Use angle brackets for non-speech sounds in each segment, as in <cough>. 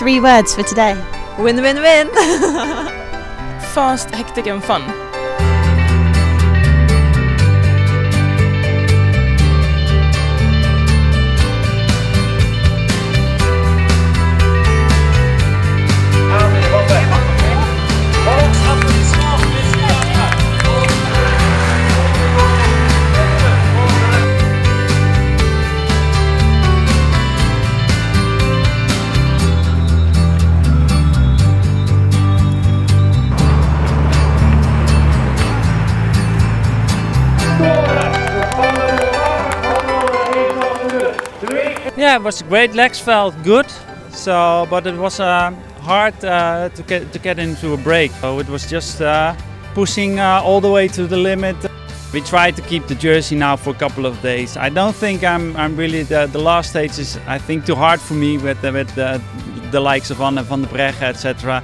three words for today. Win, win, win. <laughs> Fast, hectic and fun. Yeah, it was great. Legs felt good. So, but it was uh, hard uh, to get to get into a break. So it was just uh, pushing uh, all the way to the limit. We tried to keep the jersey now for a couple of days. I don't think I'm I'm really the, the last stage is I think too hard for me with the, with the, the likes of Anna van der Breggen etc.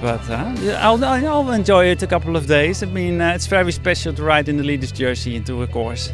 But uh, I'll, I'll enjoy it a couple of days. I mean, uh, it's very special to ride in the leader's jersey into a course.